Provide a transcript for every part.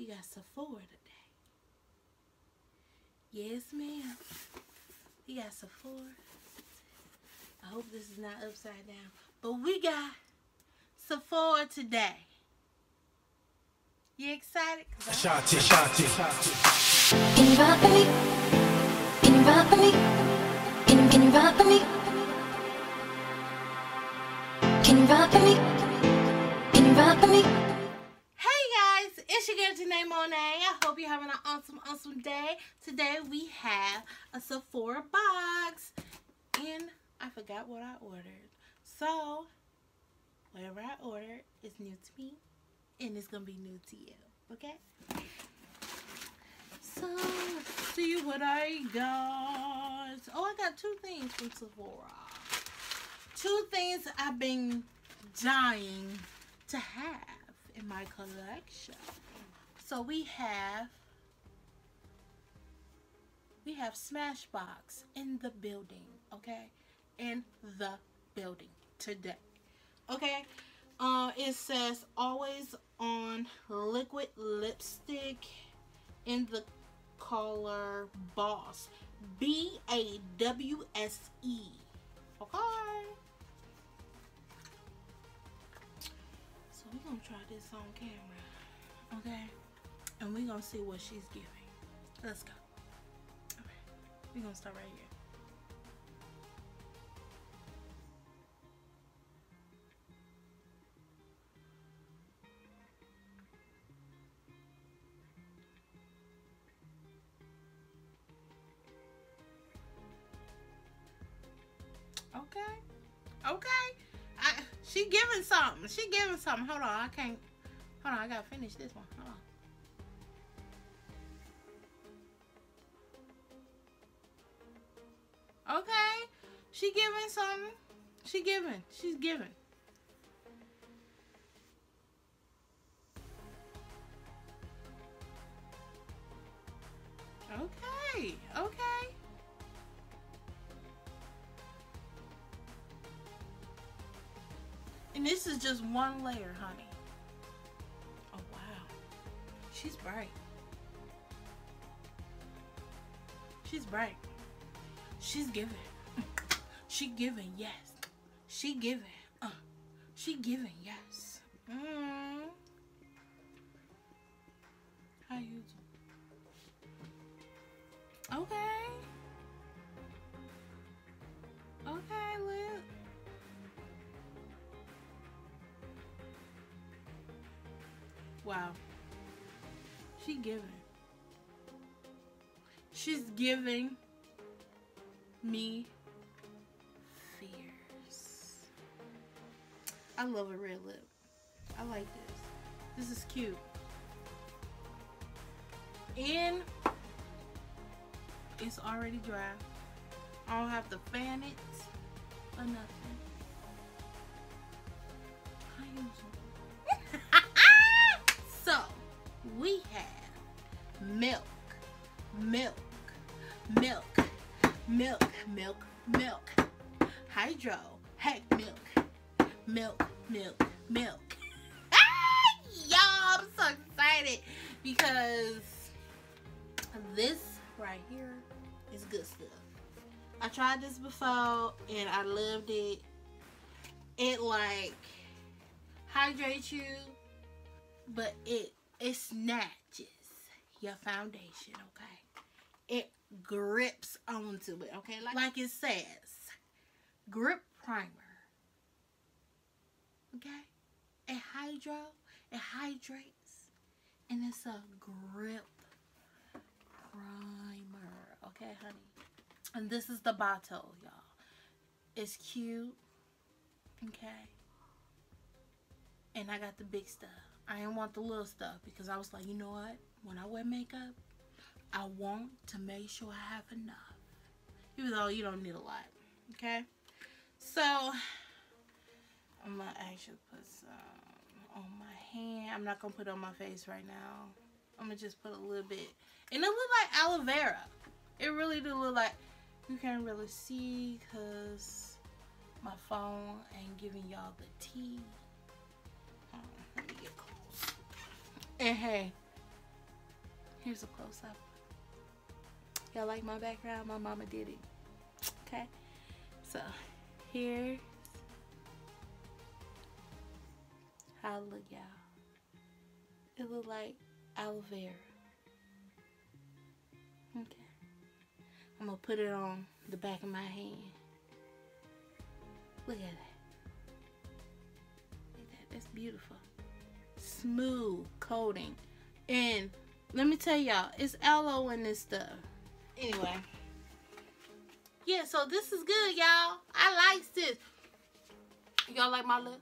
we got Sephora today. Yes, ma'am. We got Sephora. I hope this is not upside down. But we got Sephora today. You excited? 'Cause I'm- Shanti, Shanti. Can you rock for me? Can you rock for me? Can you, can you rock for me? Can you rock for me? It's your girl Jenea Monae. I hope you're having an awesome, awesome day. Today we have a Sephora box. And I forgot what I ordered. So, whatever I ordered is new to me. And it's going to be new to you. Okay? So, let's see what I got. Oh, I got two things from Sephora. Two things I've been dying to have in my collection. So we have we have Smashbox in the building, okay? In the building today. Okay? Uh it says always on liquid lipstick in the color Bawse. B A W S E. Okay? So we're gonna try this on camera. Okay? And we're gonna see what she's giving. Let's go. Alright. We're gonna start right here. Okay. Okay. I she giving something. She giving something. Hold on. I can't. Hold on. I gotta finish this one. Hold on. Okay. She giving something. She giving. She's giving. Okay. Okay. And this is just one layer, honey. Oh, wow. She's bright. She's bright. She's giving. She giving, yes. She giving. Uh, she giving, yes. Mm. How you? Okay. Okay, Liz. Wow. She giving. She's giving me fears. I love a red lip. I like this. This is cute. And it's already dry. I don't have to fan it or nothing. So we have milk, milk, milk, milk, milk, milk, hydro, heck milk, milk, milk, milk. Ah, Y'all, I'm so excited because this right here is good stuff. I tried this before and I loved it. It like hydrates you, but it it snatches your foundation, okay? It grips onto it, okay? Like, like it says, grip primer. Okay? It hydro, it hydrates, and it's a grip primer. Okay, honey? And this is the bottle, y'all. It's cute. Okay. And I got the big stuff. I didn't want the little stuff because I was like, you know what? When I wear makeup, I want to make sure I have enough. Even though you don't need a lot. Okay? So, I'm to actually put some on my hand. I'm not to put on my face right now. I'm to just put a little bit. And it look like aloe vera. It really do look like, you can't really see because my phone ain't giving y'all the tea. Let me get close. And hey, Here's a close up. Y'all like my background? My mama did it. Okay. So here how it look y'all. It look like aloe vera. Okay. I'm gonna put it on the back of my hand. Look at that. Look at that. That's beautiful. Smooth coating. And let me tell y'all, it's aloe in this stuff. Anyway. Yeah, so this is good, y'all. I like this. Y'all like my look?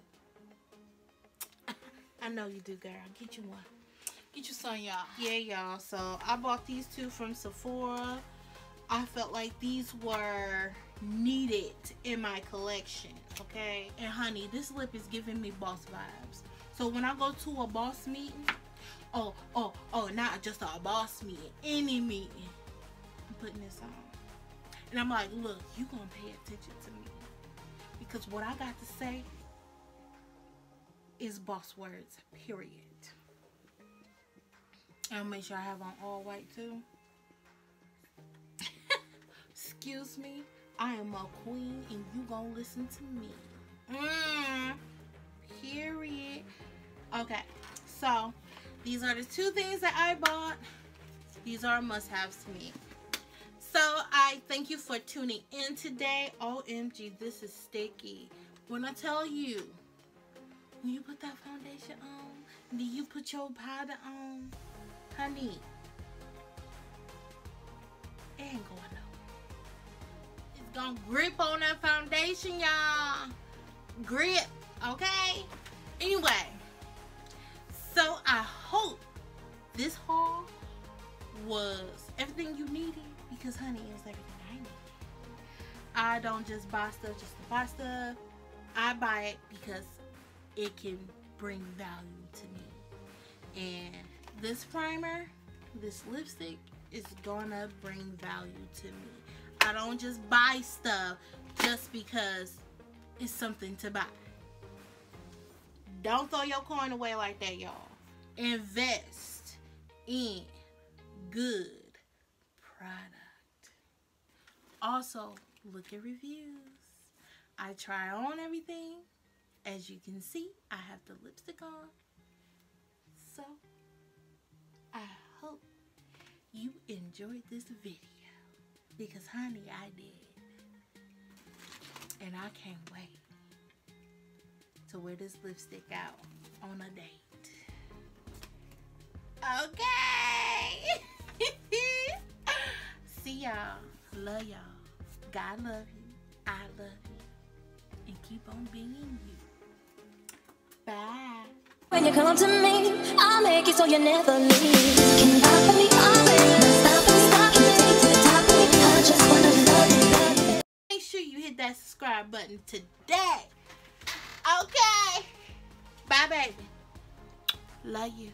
I know you do, girl. Get you one. Get you some, y'all. Yeah, y'all. So I bought these two from Sephora. I felt like these were needed in my collection. Okay. And honey, this lip is giving me boss vibes. So when I go to a boss meeting, oh, oh, oh, not just a boss meeting, any meeting, putting this on. And I'm like, look, you gonna pay attention to me. Because what I got to say is boss words, period. I'll make sure I have on all white too. Excuse me, I am a queen and you gonna listen to me. Mm, period. Okay, so these are the two things that I bought. These are must-haves to me. So I thank you for tuning in today. OMG, this is sticky. When I tell you, when you put that foundation on, do you put your powder on? Honey, it ain't going nowhere. It's gonna grip on that foundation, y'all. Grip, okay? Anyway, so I hope this haul was everything you needed because honey is everything I need. I don't just buy stuff just to buy stuff. I buy it because it can bring value to me. And this primer, this lipstick is gonna bring value to me. I don't just buy stuff just because it's something to buy. Don't throw your coin away like that, y'all. Invest in good product. Also, look at reviews. I try on everything. As you can see, I have the lipstick on. So, I hope you enjoyed this video. Because, honey, I did. And I can't wait to wear this lipstick out on a date. Okay. See y'all. Love y'all. God love you. I love you. And keep on being you. Bye. When you come to me, I'll make it so you never leave. Can you with me? Stop and stop. Can you take to the top of me? I just wanna love you. Make sure you hit that subscribe button today. Okay. Bye, baby. Love you.